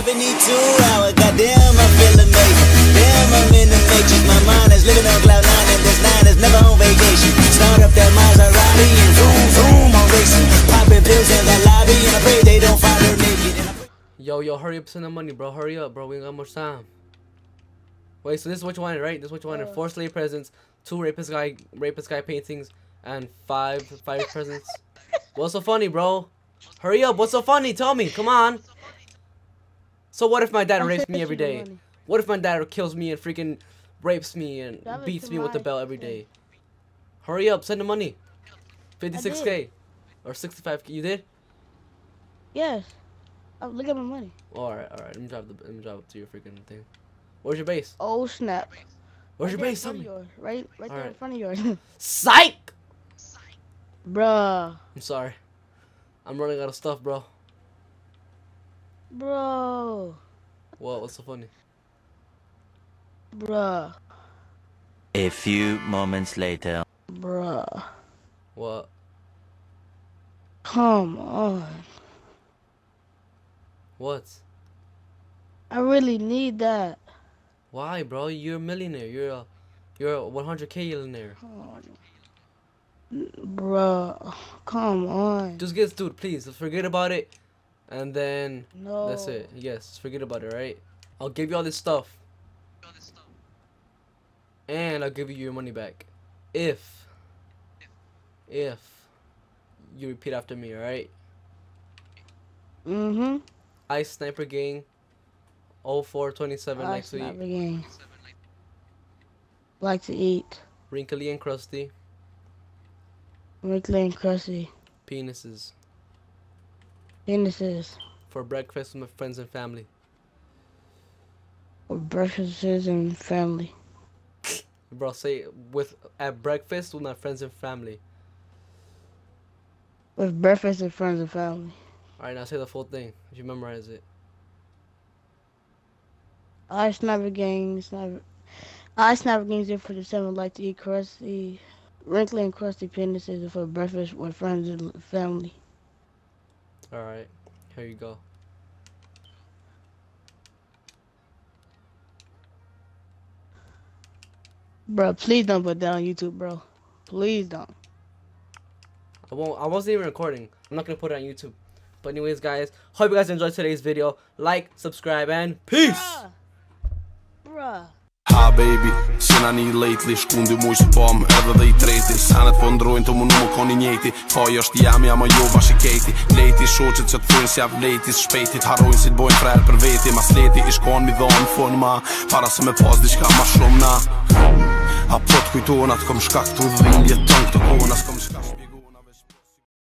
72 hours, goddamn, I feel amazing. Damn, I'm in the matrix. My mind is living on cloud nine, and this nine is never on vacation. Start up that Maserati and vroom, vroom, I'm racing. Popping pills in the lobby, and I pray they don't find her naked. And I pray- Yo, yo, hurry up, send the money, bro. Hurry up, bro. We ain't got much time. Wait, so this is what you wanted, right? This is what you wanted. Four slave presents, two rapist guy, rapist guy paintings, and five fire presents. What's so funny, bro? Hurry up. What's so funny? Tell me. Come on. So what if my dad rapes me every day? What if my dad kills me and freaking rapes me and beats me with the belt every day? Hurry up. Send the money. 56k. Or 65k. You did? Yes. Oh, look at my money. Alright, alright. Let me drop the let me drop it to your freaking thing. Where's your base? Oh snap. Where's Right your base? Tell front of me. yours, Right, right there in front of yours. Psych! Bruh. I'm sorry. I'm running out of stuff, bro. Bro. What? What's so funny? Bruh. A few moments later. Bruh. What? Come on. What? I really need that. Why, bro? You're a millionaire. You're a, you're a 100k millionaire. Bruh. Come on. Just get, dude, please. Just forget about it, and then No. that's it. Yes, forget about it, right? I'll give you all this stuff, and I'll give you your money back, if, if you repeat after me, alright? Mm-hmm. Ice Sniper Gang, 0427 I next week. snap again. Like to eat. Wrinkly and crusty Wrinkly and crusty. penises Penises. for breakfast with my friends and family. With breakfasts and family. Bro, say with at breakfast with my friends and family. With breakfast and friends and family. All right, now say the full thing. If you memorize it. I snap gang, snap. I snap gangs here for the seven like to eat crusty, wrinkly and crusty penises for breakfast with friends and family. All right, here you go. Bro, please don't put that on YouTube, bro. Please don't. I won't. I wasn't even recording. I'm not gonna put it on YouTube. But anyways, guys, hope you guys enjoyed today's video. Like, subscribe, and peace. Bruh. Ha baby, sina një lately Shkundi mu që pom edhe dhe i treti. Sanet po ndrojnë të munu më koni njeti. Faj është jam jam a jo bashi kejti. Leti shoqet që të thunë si avleti Shpejtit harojnë si të bojnë frerë për veti. Mas leti ish konë mi dhonë fun ma Para se me pas diçka ma shumë na. A po të kujtona të kom shkak të dhindje tëng të kona s'kom